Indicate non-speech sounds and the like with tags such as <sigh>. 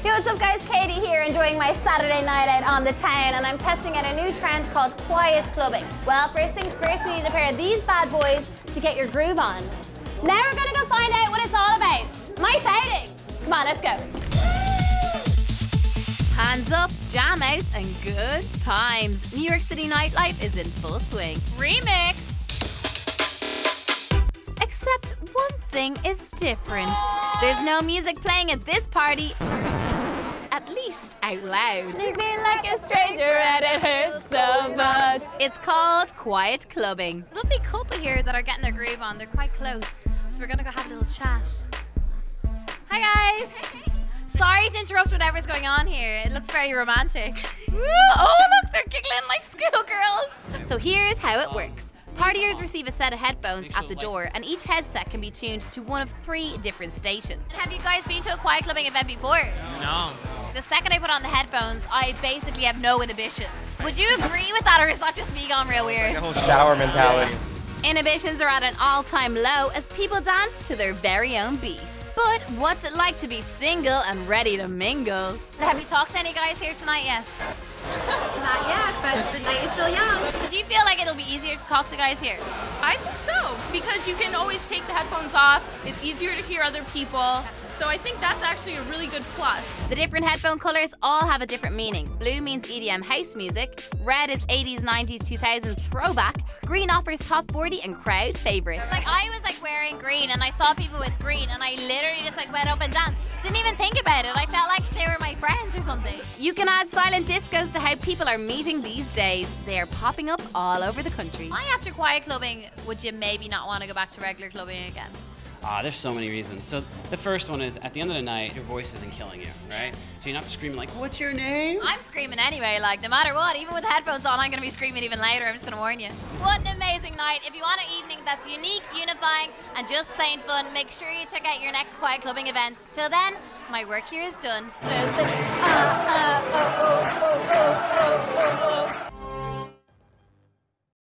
Hey, what's up guys? Katie here, enjoying my Saturday night out on the town, and I'm testing out a new trend called quiet clubbing. Well, first things first, we need a pair of these bad boys to get your groove on. Now we're gonna go find out what it's all about. My shouting. Come on, let's go. Hands up, jam out, and good times. New York City nightlife is in full swing. Remix! Except one thing is different. There's no music playing at this party. At least out loud. You feel like a stranger and it hurts so much. It's called quiet clubbing. Lovely couple here that are getting their groove on. They're quite close. So we're gonna go have a little chat. Hi guys! Sorry to interrupt whatever's going on here. It looks very romantic. Woo! Oh look, they're giggling like schoolgirls. So here's how it works. Partiers receive a set of headphones at the door, and each headset can be tuned to one of three different stations. Have you guys been to a quiet clubbing event before? No. The second I put on the headphones, I basically have no inhibitions. Would you agree with that, or is that just me gone real weird? The whole shower mentality. Inhibitions are at an all time low as people dance to their very own beat. But what's it like to be single and ready to mingle? Have you talked to any guys here tonight yet? <laughs> Not yet, but the night is still young. Do you feel like it'll be easier to talk to guys here? I think so because you can always take the headphones off. It's easier to hear other people. So I think that's actually a really good plus. The different headphone colors all have a different meaning. Blue means EDM house music, red is 80s, 90s, 2000s throwback, green offers top 40 and crowd favorites. Like I was like wearing green and I saw people with green and I literally just like went up and danced. Didn't even think about it. I felt like they were my friends or something. You can add silent discos to how people are meeting these days. They are popping up all over the country. Why after quiet clubbing would you maybe not want to go back to regular clubbing again? Ah, there's so many reasons. So the first one is at the end of the night, your voice isn't killing you, right? So you're not screaming like, "What's your name?" I'm screaming anyway, like no matter what, even with headphones on, I'm gonna be screaming even louder. I'm just gonna warn you. What an amazing night. If you want an evening that's unique, unifying, and just plain fun, make sure you check out your next quiet clubbing event. Till then, my work here is done.